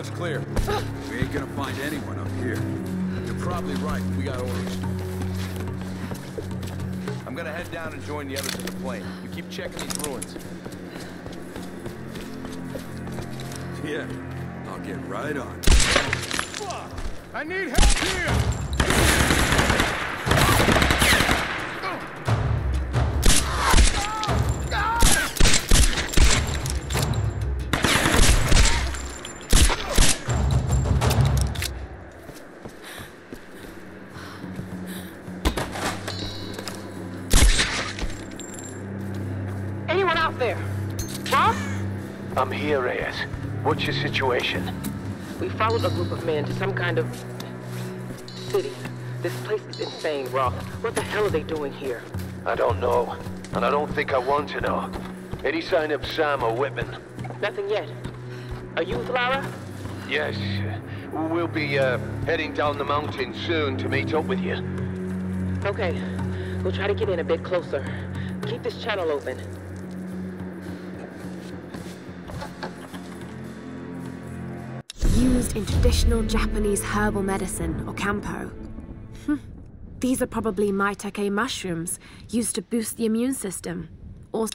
This hut looks clear. We ain't gonna find anyone up here. You're probably right. We got orders. I'm gonna head down and join the others in the plane. You keep checking these ruins. Yeah, I'll get right on. Fuck! I need help here! I'm here, Reyes. What's your situation? We followed a group of men to some kind of city. This place is insane, Roth. What the hell are they doing here? I don't know, and I don't think I want to know. Any sign of Sam or Whitman? Nothing yet. Are you with Lara? Yes. We'll be, uh, heading down the mountain soon to meet up with you. Okay. We'll try to get in a bit closer. Keep this channel open. Used in traditional Japanese herbal medicine, or kampo. Hmm. These are probably maitake mushrooms, used to boost the immune system. Or...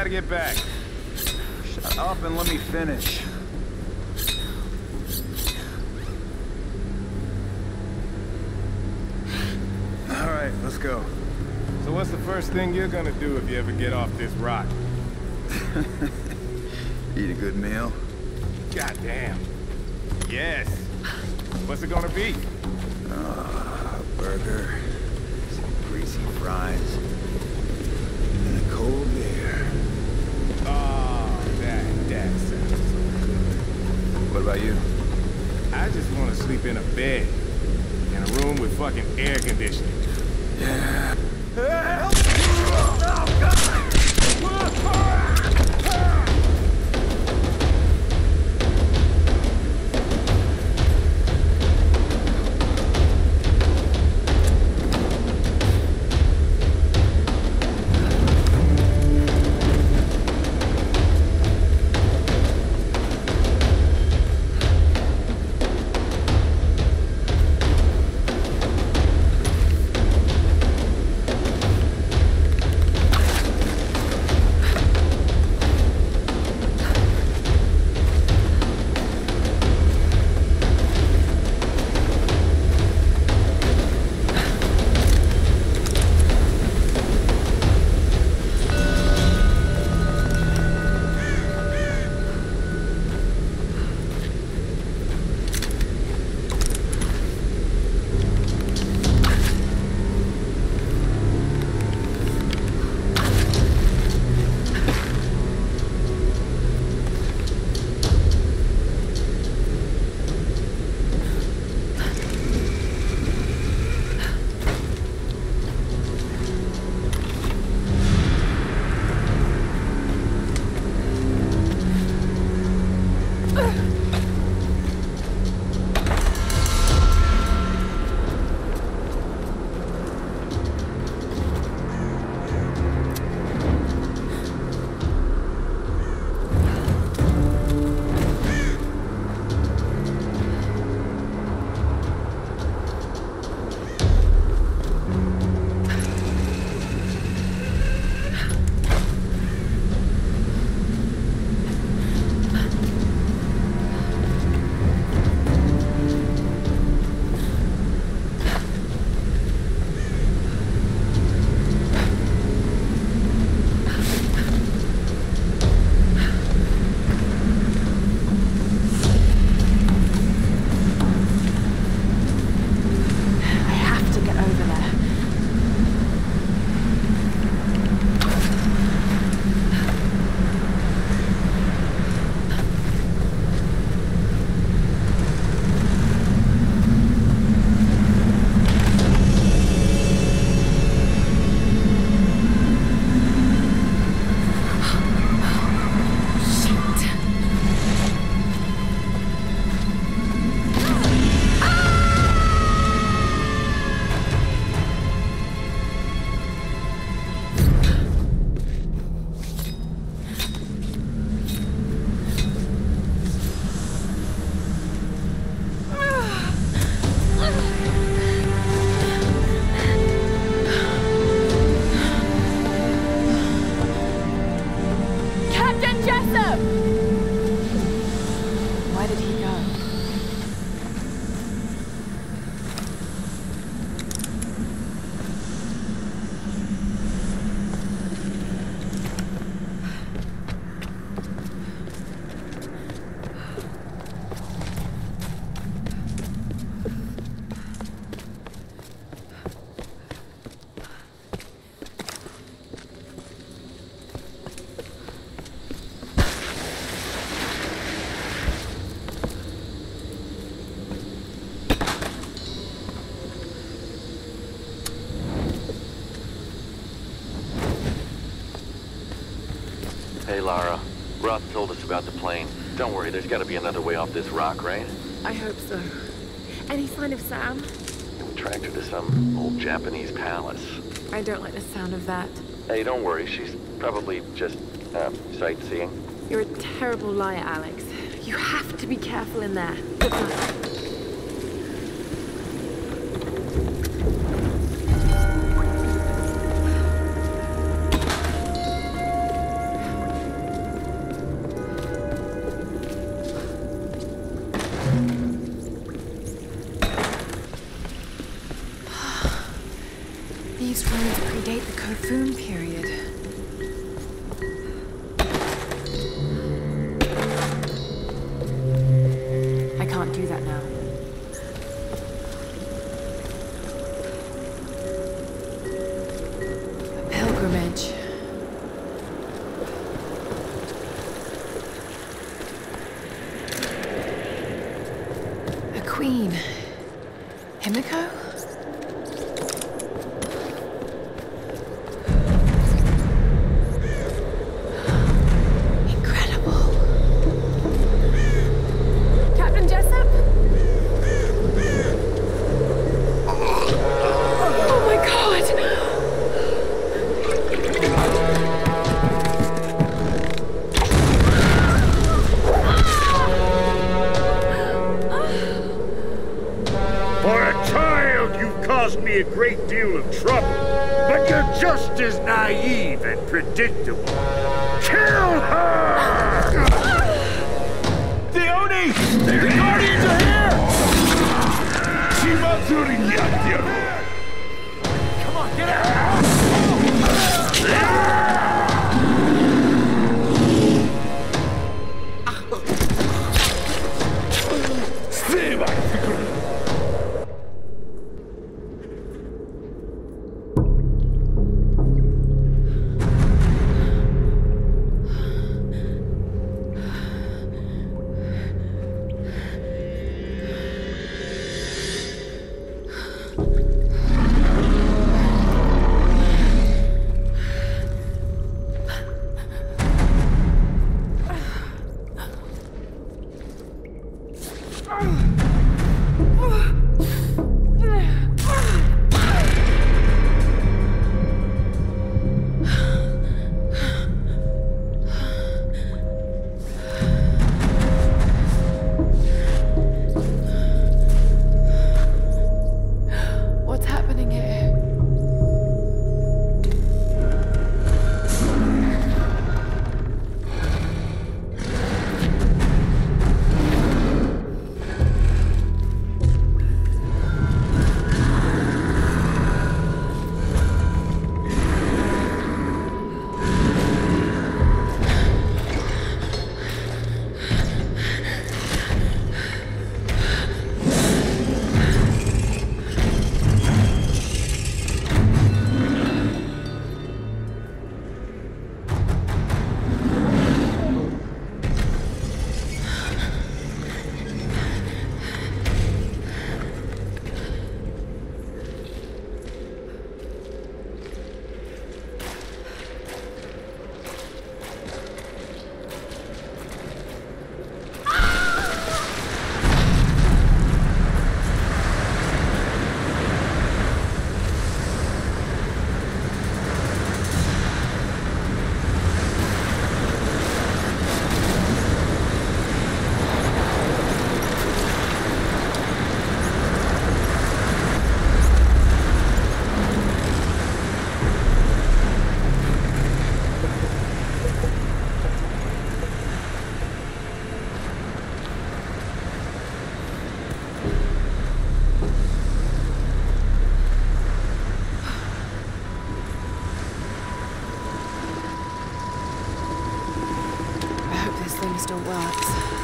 gotta get back. Shut up and let me finish. All right, let's go. So what's the first thing you're gonna do if you ever get off this rock? Eat a good meal. Goddamn. Yes. What's it gonna be? A burger, some greasy fries, and a cold beer. Oh, that, that sounds so good. What about you? I just want to sleep in a bed. In a room with fucking air conditioning. Yeah. Gotta be another way off this rock, right? I hope so. Any sign of Sam? We tracked her to some old Japanese palace. I don't like the sound of that. Hey, don't worry, she's probably just, uh, sightseeing. You're a terrible liar, Alex. You have to be careful in there. Good luck. Kill her! the Oni! The Guardians are here! Shimatsuri Yattyaru! Come on, get out! Still works.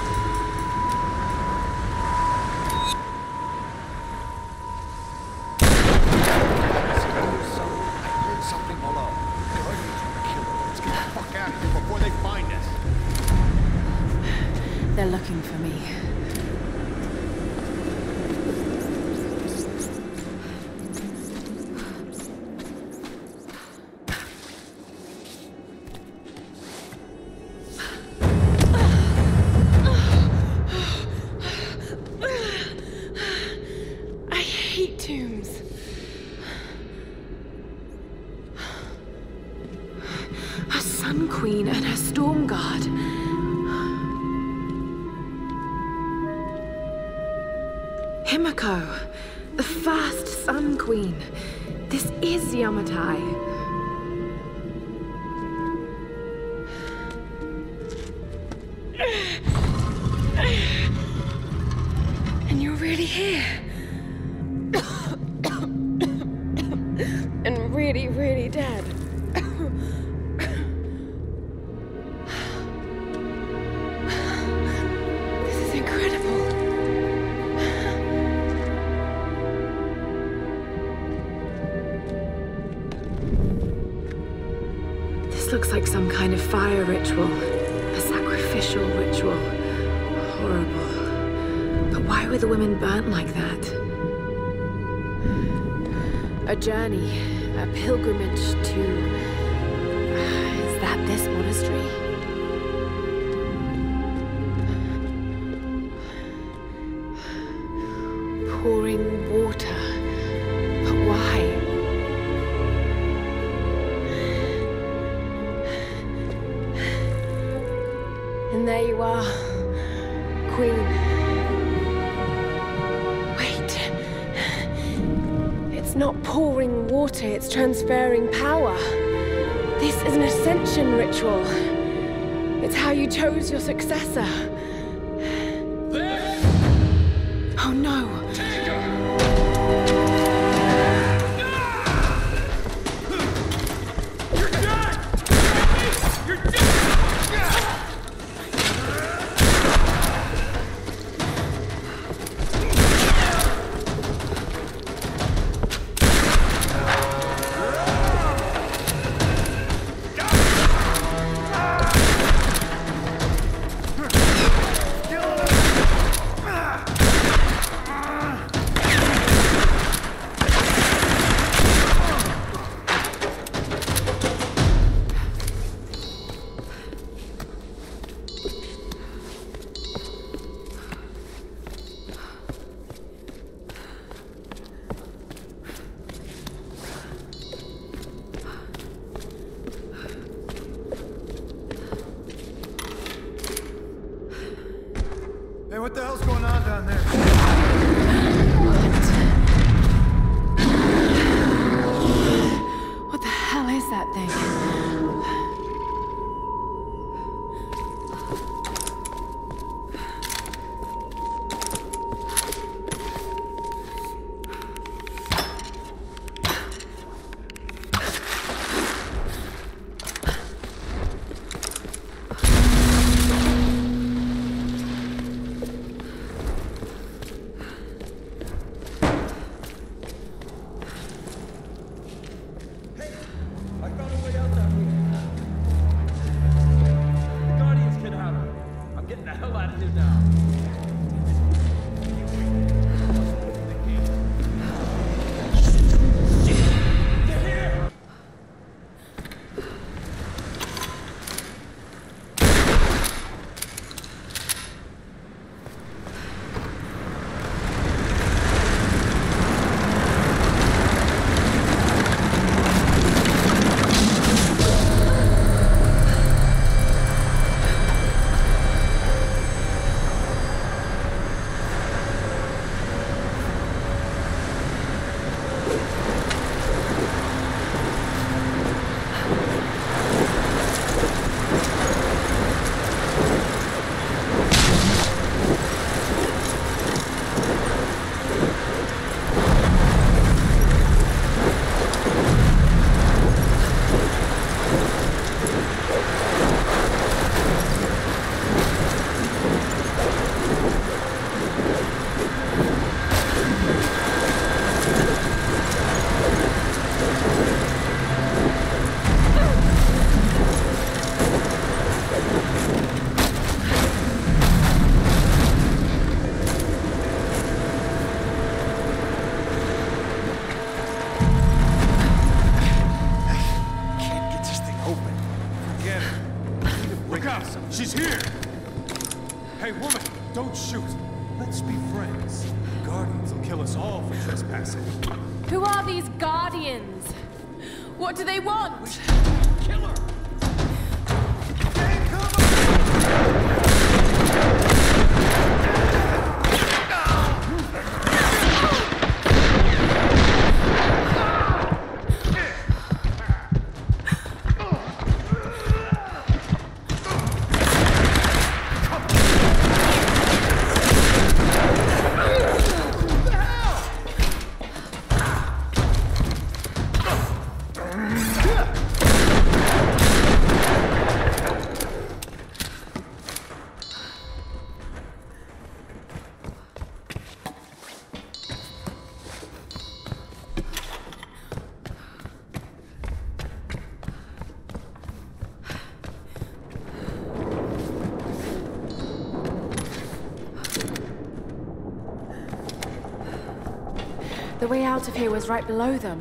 really, really dead. this is incredible. This looks like some kind of fire ritual, a sacrificial ritual. Horrible. But why were the women burnt like that? A journey a pilgrimage to... Uh, is that this monastery? election ritual. It's how you chose your successor. The way out of here was right below them.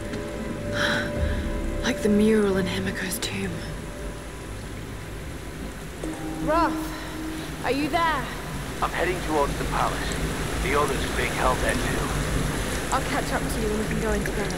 Like the mural in Himiko's tomb. Roth, are you there? I'm heading towards the palace. The others are being held there too. I'll catch up to you and we can go in together.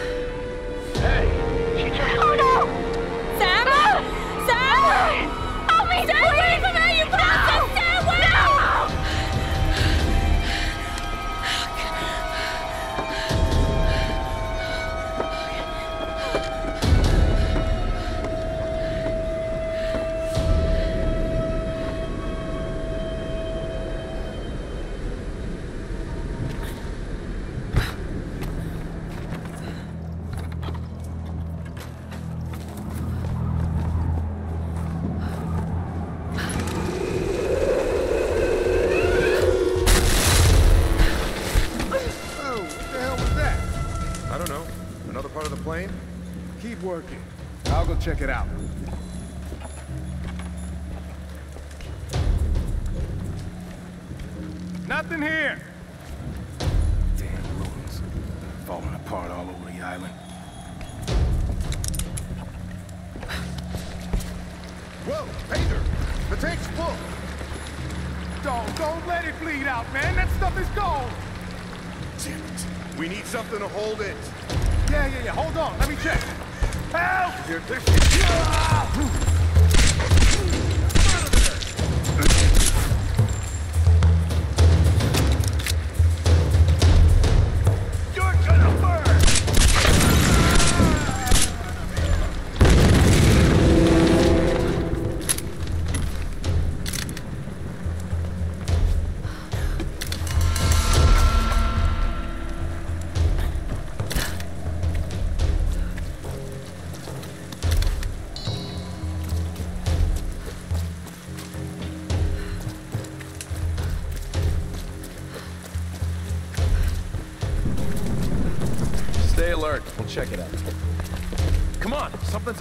Check it out.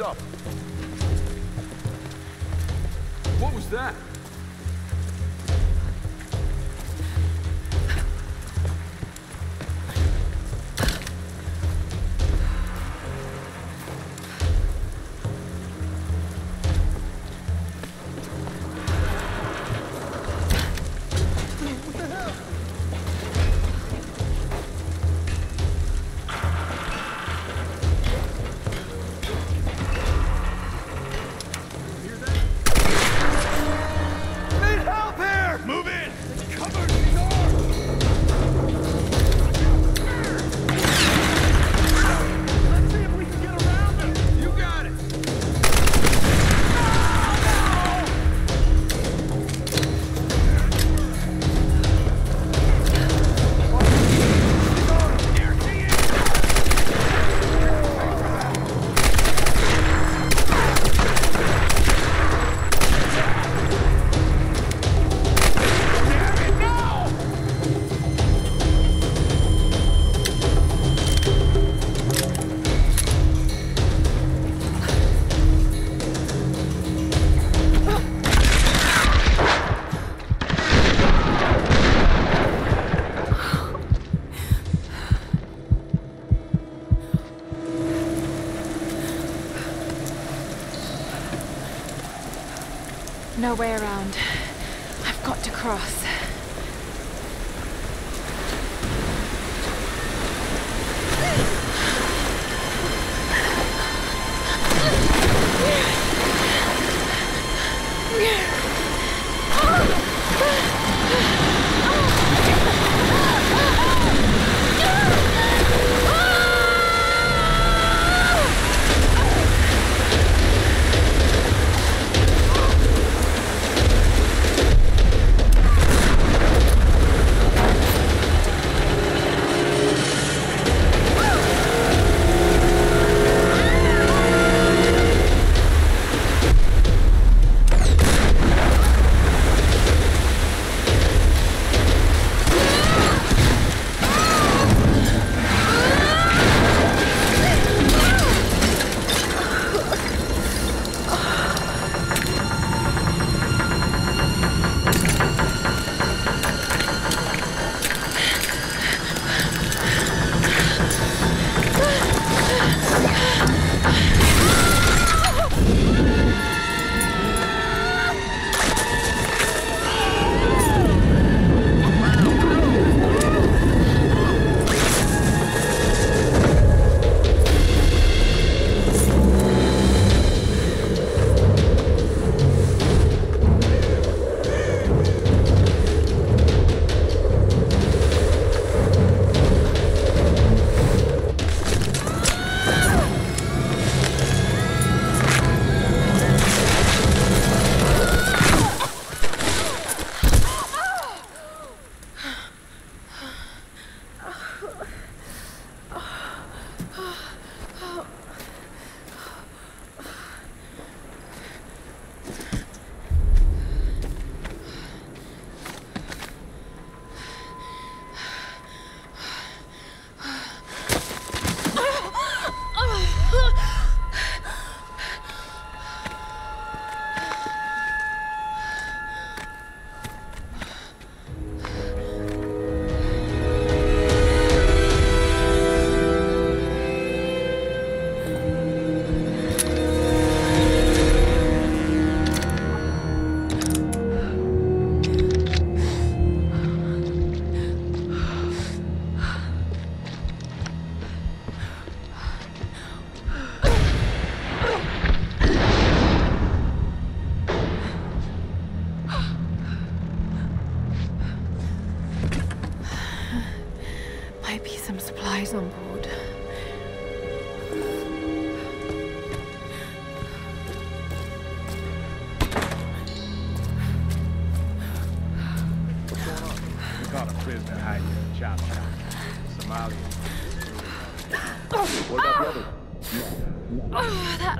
Up.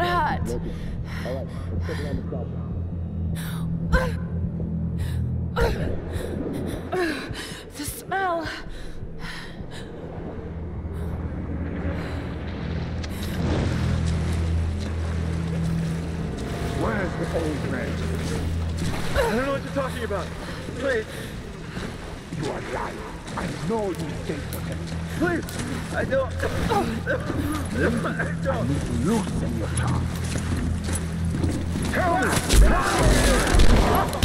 Hurt. The smell. Where's the old man? I don't know what you're talking about. Please, You are lying. Know you think for him. please. I don't. Oh. I don't. Loosen your tongue. Tell me!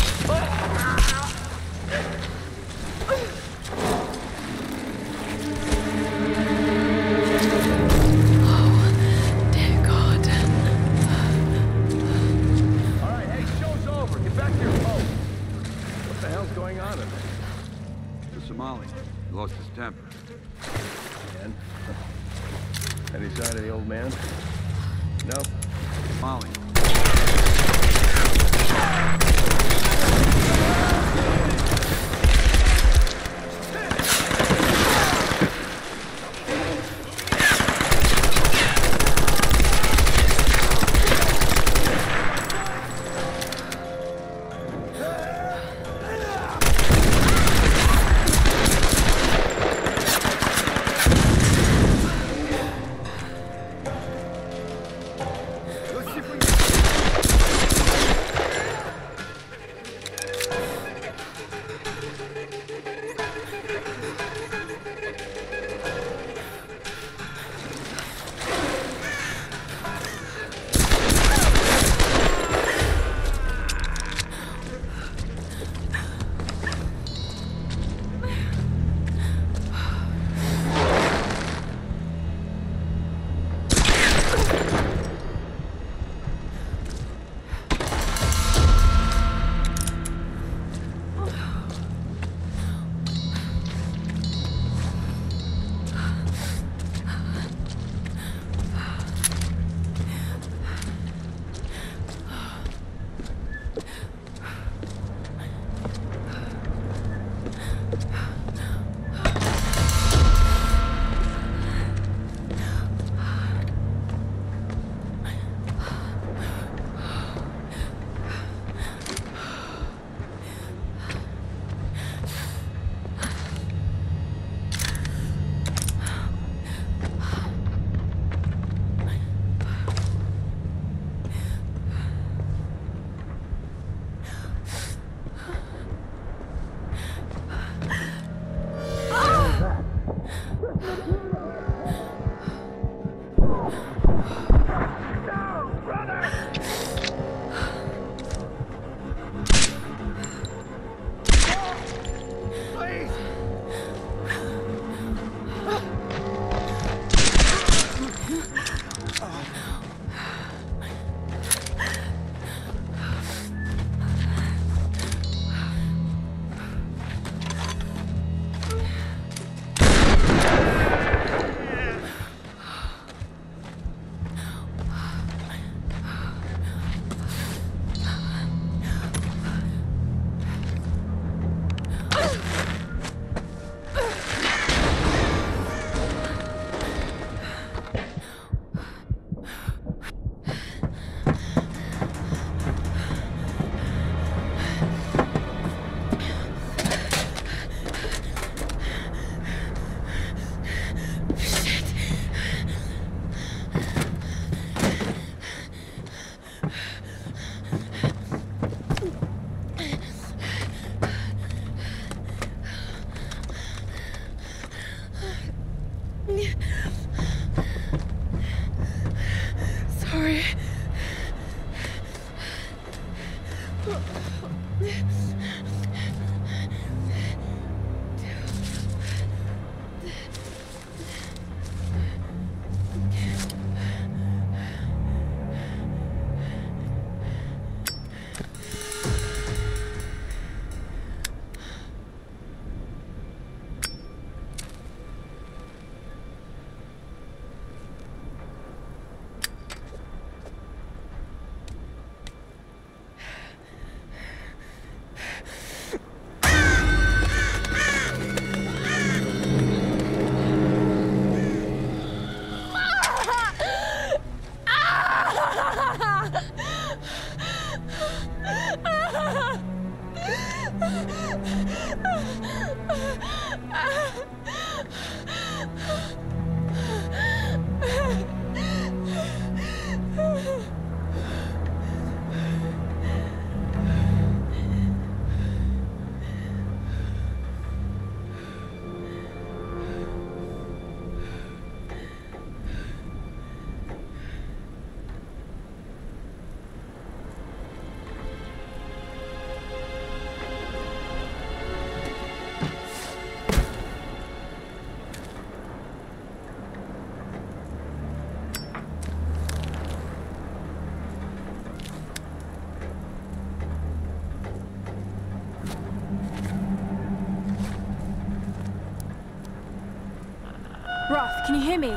Can you hear me?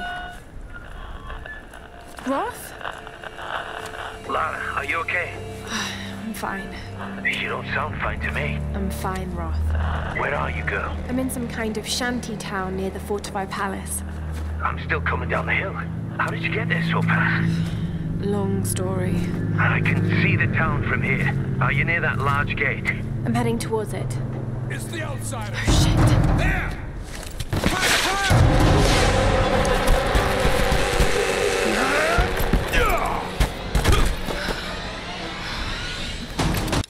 Roth? Lara, are you okay? I'm fine. You don't sound fine to me. I'm fine, Roth. Where are you, girl? I'm in some kind of shanty town near the fortified palace. I'm still coming down the hill. How did you get there so fast? Long story. I can see the town from here. Are you near that large gate? I'm heading towards it. It's the outsider. Oh, shit. There! Fire! Fire!